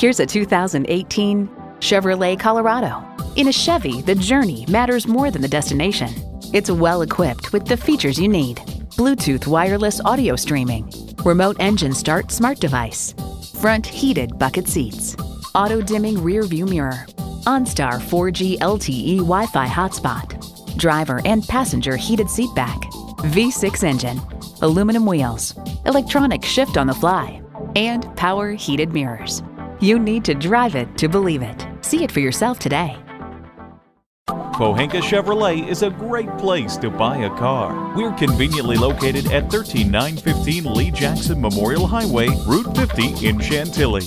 Here's a 2018 Chevrolet Colorado. In a Chevy, the journey matters more than the destination. It's well equipped with the features you need. Bluetooth wireless audio streaming, remote engine start smart device, front heated bucket seats, auto dimming rear view mirror, OnStar 4G LTE Wi-Fi hotspot, driver and passenger heated seat back, V6 engine, aluminum wheels, electronic shift on the fly, and power heated mirrors. You need to drive it to believe it. See it for yourself today. Pohanka Chevrolet is a great place to buy a car. We're conveniently located at 13915 Lee Jackson Memorial Highway, Route 50 in Chantilly.